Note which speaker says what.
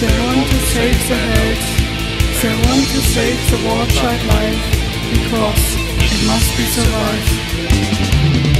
Speaker 1: They want to save the health. They want to save the war child life because it must be survived.